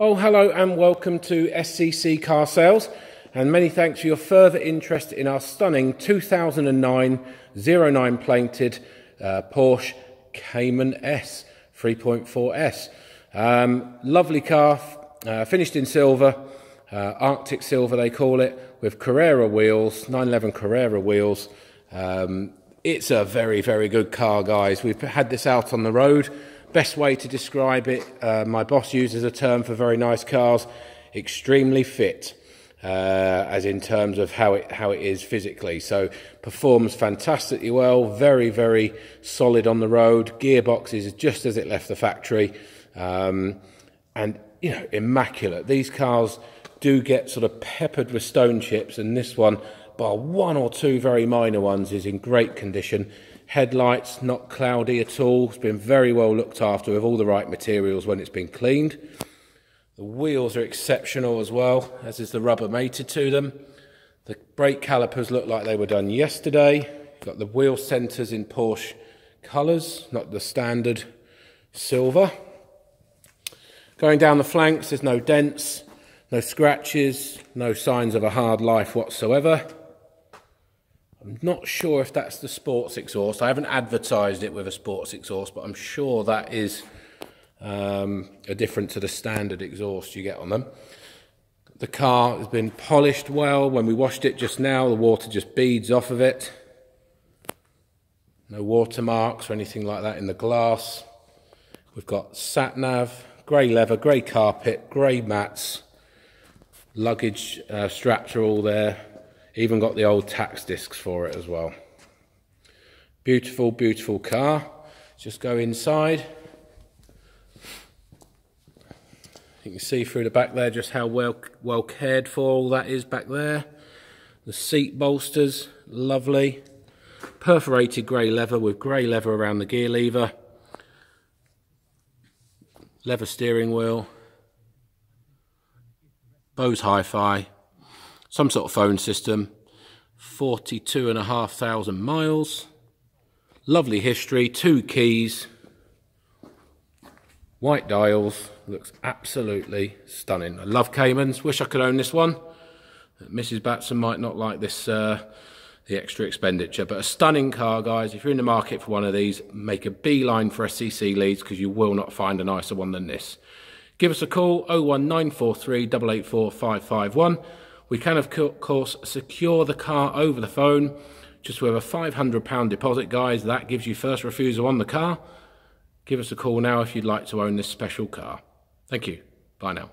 Oh, hello and welcome to SCC Car Sales. And many thanks for your further interest in our stunning 2009 09 plated uh, Porsche Cayman S 3.4S. Um, lovely car, uh, finished in silver, uh, Arctic silver they call it, with Carrera wheels, 911 Carrera wheels. Um, it's a very, very good car, guys. We've had this out on the road. Best way to describe it, uh, my boss uses a term for very nice cars, extremely fit. Uh, as in terms of how it how it is physically. So performs fantastically well, very very solid on the road. Gearbox is just as it left the factory, um, and you know immaculate. These cars do get sort of peppered with stone chips, and this one, bar one or two very minor ones, is in great condition. Headlights not cloudy at all. It's been very well looked after with all the right materials when it's been cleaned. The wheels are exceptional as well, as is the rubber mated to them. The brake calipers look like they were done yesterday. Got the wheel centres in Porsche colours, not the standard silver. Going down the flanks, there's no dents, no scratches, no signs of a hard life whatsoever. I'm not sure if that's the sports exhaust. I haven't advertised it with a sports exhaust, but I'm sure that is um, a different to the standard exhaust you get on them. The car has been polished well. When we washed it just now, the water just beads off of it. No watermarks or anything like that in the glass. We've got sat nav, grey leather, grey carpet, grey mats. Luggage uh, straps are all there. Even got the old tax discs for it as well. Beautiful, beautiful car. Just go inside. You can see through the back there just how well well cared for all that is back there. The seat bolsters, lovely. Perforated grey leather with grey leather around the gear lever. Leather steering wheel. Bose Hi-Fi some sort of phone system, 42,500 miles, lovely history, two keys, white dials, looks absolutely stunning. I love Caymans, wish I could own this one. Mrs. Batson might not like this, uh, the extra expenditure, but a stunning car, guys. If you're in the market for one of these, make a beeline for SCC Leeds because you will not find a nicer one than this. Give us a call 01943 884 551 we can, of course, secure the car over the phone just with a £500 deposit, guys. That gives you first refusal on the car. Give us a call now if you'd like to own this special car. Thank you. Bye now.